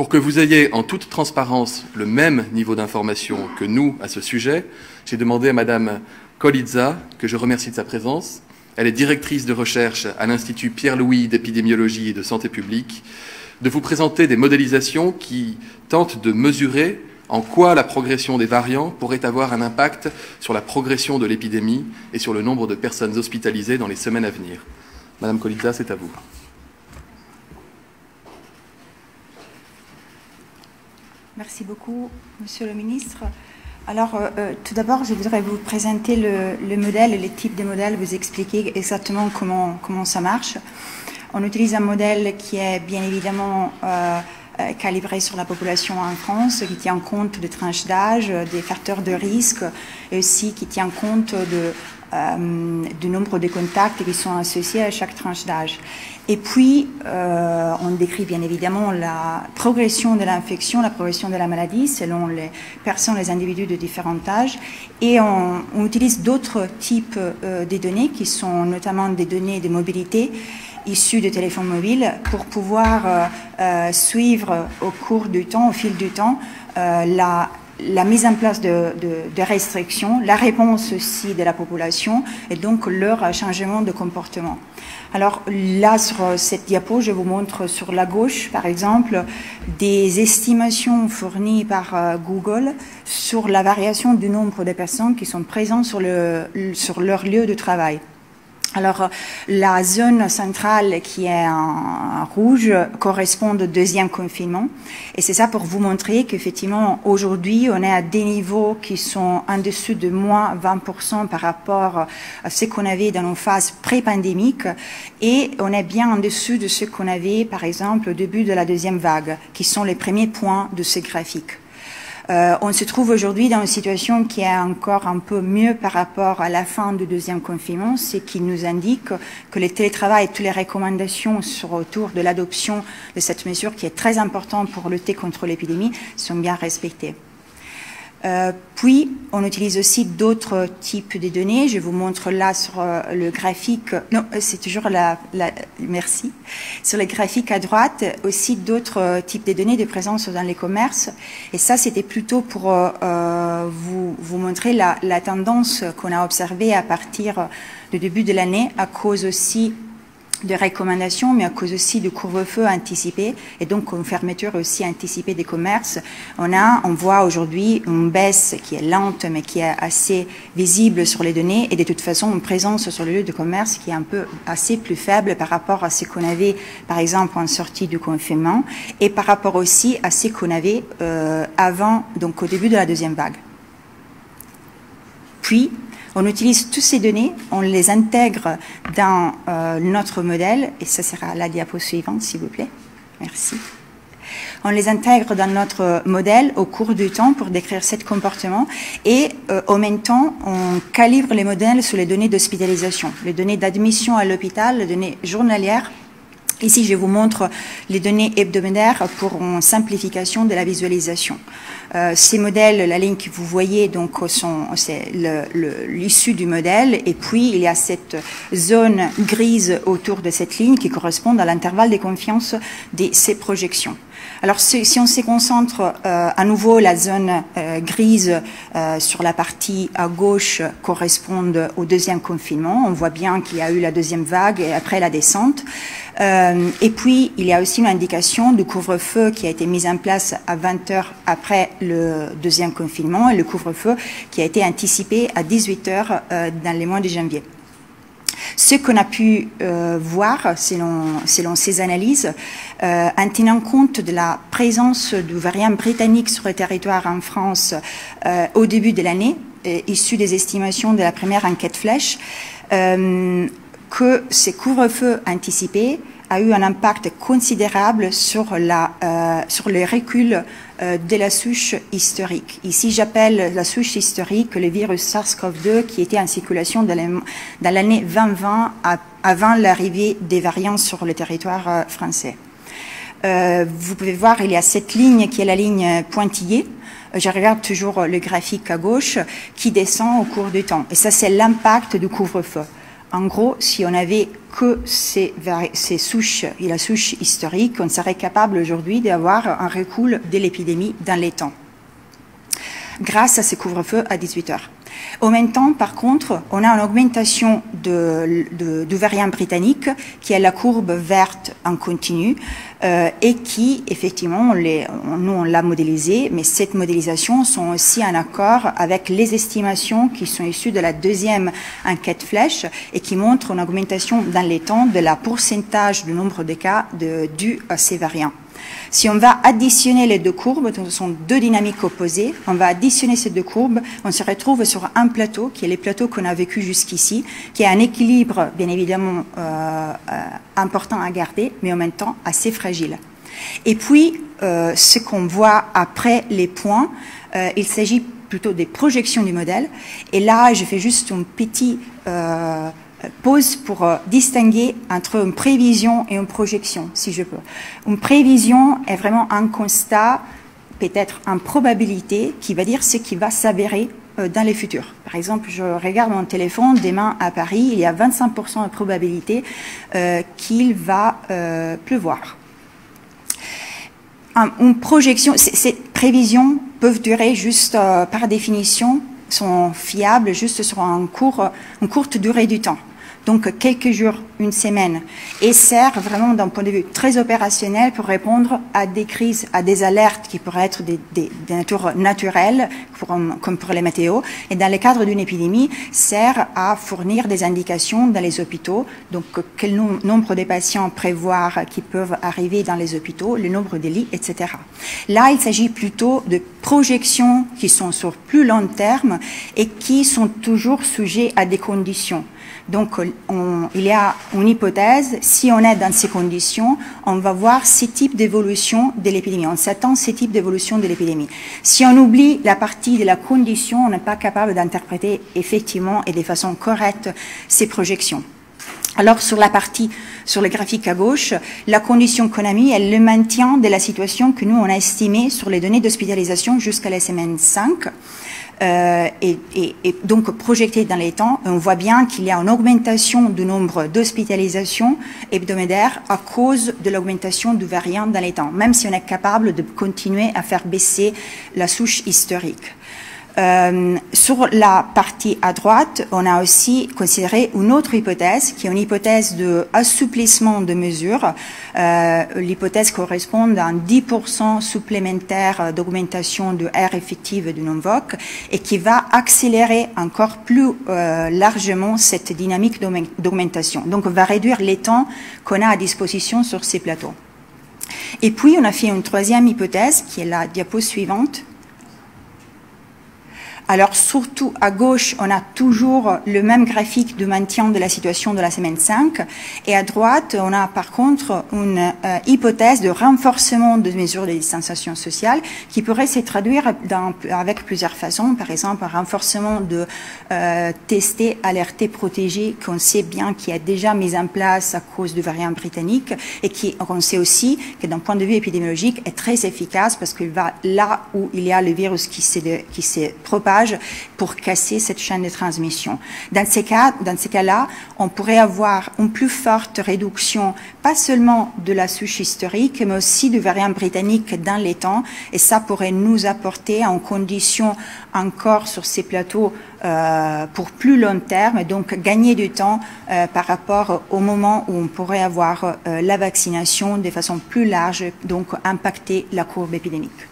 Pour que vous ayez en toute transparence le même niveau d'information que nous à ce sujet, j'ai demandé à Madame Kolitza, que je remercie de sa présence, elle est directrice de recherche à l'Institut Pierre-Louis d'épidémiologie et de santé publique, de vous présenter des modélisations qui tentent de mesurer en quoi la progression des variants pourrait avoir un impact sur la progression de l'épidémie et sur le nombre de personnes hospitalisées dans les semaines à venir. Madame Kolitza, c'est à vous. Merci beaucoup, Monsieur le Ministre. Alors, euh, euh, tout d'abord, je voudrais vous présenter le, modèle les types de modèles, vous expliquer exactement comment, comment ça marche. On utilise un modèle qui est bien évidemment euh, calibré sur la population en France, qui tient compte de tranches d'âge, des facteurs de risque, et aussi qui tient compte de, du nombre de contacts qui sont associés à chaque tranche d'âge. Et puis, euh, on décrit bien évidemment la progression de l'infection, la progression de la maladie selon les personnes, les individus de différents âges. Et on, utilise d'autres types euh, de données qui sont notamment des données de mobilité issues de téléphones mobiles pour pouvoir euh, suivre au cours du temps, au fil du temps, la la mise en place de, restrictions, la réponse aussi de la population et donc leur changement de comportement. Alors là, sur cette diapo, je vous montre sur la gauche, par exemple, des estimations fournies par euh, Google sur la variation du nombre de personnes qui sont présentes sur leur lieu de travail. Alors, la zone centrale qui est en rouge correspond au deuxième confinement. Et c'est ça pour vous montrer qu'effectivement, aujourd'hui, on est à des niveaux qui sont en dessous de moins 20% par rapport à ce qu'on avait dans nos phases pré-pandémiques. Et on est bien en dessous de ce qu'on avait, par exemple, au début de la deuxième vague, qui sont les premiers points de ce graphique. Euh, on se trouve aujourd'hui dans une situation qui est encore un peu mieux par rapport à la fin du deuxième confinement, ce qui nous indique que le télétravail et toutes les recommandations sur, autour de l'adoption de cette mesure, qui est très importante pour lutter contre l'épidémie, sont bien respectées. Euh, puis, on utilise aussi d'autres types de données. Je vous montre là sur euh, le graphique. Non, c'est toujours la, Merci. Sur le graphique à droite, aussi d'autres types de données de présence dans les commerces. Et ça, c'était plutôt pour euh, vous, vous, montrer la, la tendance qu'on a observée à partir du début de l'année, à cause aussi de recommandations, mais à cause aussi du couvre-feu anticipé et donc une fermeture aussi anticipée des commerces. On a, on voit aujourd'hui une baisse qui est lente, mais qui est assez visible sur les données et de toute façon une présence sur le lieu de commerce qui est un peu assez plus faible par rapport à ce qu'on avait, par exemple, en sortie du confinement et par rapport aussi à ce qu'on avait euh, avant, donc au début de la deuxième vague. Puis, on utilise toutes ces données, on les intègre dans euh, notre modèle, et ça sera la diapo suivante, s'il vous plaît. Merci. On les intègre dans notre modèle au cours du temps pour décrire ce comportement et euh, en même temps, on calibre les modèles sur les données d'hospitalisation, les données d'admission à l'hôpital, les données journalières Ici, je vous montre les données hebdomadaires pour une simplification de la visualisation. Euh, ces modèles, la ligne que vous voyez, donc, sont, c'est l'issue du modèle, et puis il y a cette zone grise autour de cette ligne qui correspond à l'intervalle de confiance de ces projections. Alors si on se concentre euh, à nouveau, la zone euh, grise euh, sur la partie à gauche correspond au deuxième confinement. On voit bien qu'il y a eu la deuxième vague et après la descente. Et puis il y a aussi une indication du couvre-feu qui a été mise en place à 20 heures après le deuxième confinement et le couvre-feu qui a été anticipé à 18 heures dans les mois de janvier. Ce qu'on a pu euh, voir selon, selon ces analyses, euh, en tenant compte de la présence du variant britannique sur le territoire en France euh, au début de l'année, issu des estimations de la première enquête flèche, que ces couvre-feux anticipés a eu un impact considérable sur, la, euh, sur le recul euh, de la souche historique. Ici, j'appelle la souche historique le virus SARS-CoV-2 qui était en circulation dans l'année 2020 avant l'arrivée des variants sur le territoire euh, français. vous pouvez voir, il y a cette ligne qui est la ligne pointillée. Je regarde toujours le graphique à gauche qui descend au cours du temps. Et ça, c'est l'impact du couvre-feu En gros, si on avait que ces, souches et la souche historique, on serait capable aujourd'hui d'avoir un recul de l'épidémie dans les temps, grâce à ces couvre-feux à 18 heures. Au même temps, par contre, on a une augmentation du variant britannique qui est la courbe verte en continu euh, et qui, effectivement, nous on l'a modélisé, mais cette modélisation sont aussi en accord avec les estimations qui sont issues de la deuxième enquête flèche et qui montrent une augmentation dans les temps de la pourcentage du nombre de cas de, dû à ces variants. Si on va additionner les deux courbes, ce sont deux dynamiques opposées, on va additionner ces deux courbes, on se retrouve sur un plateau, qui est les plateaux qu'on a vécu jusqu'ici, qui a un équilibre, bien évidemment, euh, euh, important à garder, mais en même temps assez fragile. Et puis, euh, ce qu'on voit après les points, il s'agit plutôt des projections du modèle. Et là, je fais juste un petit pose pour euh, distinguer entre une prévision et une projection, si je peux. Une prévision est vraiment un constat, peut-être une probabilité, qui va dire ce qui va s'avérer euh, dans les futurs. Par exemple, je regarde mon téléphone, demain à Paris, il y a 25% de probabilité euh, qu'il va pleuvoir. Une projection, ces prévisions peuvent durer juste par définition, sont fiables juste sur une courte durée du temps donc quelques jours, une semaine, et sert vraiment d'un point de vue très opérationnel pour répondre à des crises, à des alertes qui pourraient être des, des, natures naturelles, comme pour les météos, et dans le cadre d'une épidémie, sert à fournir des indications dans les hôpitaux, donc quel nombre de patients prévoir qui peuvent arriver dans les hôpitaux, le nombre de lits, etc. Là, il s'agit plutôt de projections qui sont sur plus long terme et qui sont toujours sujets à des conditions. Donc, il y a une hypothèse, si on est dans ces conditions, on va voir ces types d'évolution de l'épidémie. On s'attend à ces types d'évolution de l'épidémie. Si on oublie la partie de la condition, on n'est pas capable d'interpréter effectivement et de façon correcte ces projections. Alors sur la partie, sur le graphique à gauche, la condition mis est le maintien de la situation que nous on a estimée sur les données d'hospitalisation jusqu'à la semaine 5. Euh, et, donc projeté dans les temps, on voit bien qu'il y a une augmentation du nombre d'hospitalisations hebdomadaires à cause de l'augmentation du variant dans les temps, même si on est capable de continuer à faire baisser la souche historique. Euh, sur la partie à droite, on a aussi considéré une autre hypothèse, qui est une hypothèse de assouplissement de mesures. Euh, L'hypothèse correspond à un 10% supplémentaire d'augmentation de R effective du non-VOC et qui va accélérer encore plus euh, largement cette dynamique d'augmentation. Donc, on va réduire les temps qu'on a à disposition sur ces plateaux. Et puis, on a fait une troisième hypothèse, qui est la diapo suivante, alors surtout à gauche, on a toujours le même graphique de maintien de la situation de la semaine 5 et à droite, on a par contre une euh, hypothèse de renforcement de mesures de distanciation sociale qui pourrait se traduire avec plusieurs façons. Par exemple, un renforcement de euh, tester, alerter, protéger qu'on sait bien qui a déjà mis en place à cause du variant britannique et qui, on sait aussi que d'un point de vue épidémiologique est très efficace parce qu'il va là où il y a le virus qui se, qui se propage pour casser cette chaîne de transmission. Dans ces cas, dans ces cas-là, on pourrait avoir une plus forte réduction, pas seulement de la souche historique, mais aussi du variant britannique dans les temps, et ça pourrait nous apporter en condition encore sur ces plateaux euh, pour plus long terme, donc gagner du temps euh, par rapport au moment où on pourrait avoir euh, la vaccination de façon plus large, donc impacter la courbe épidémique.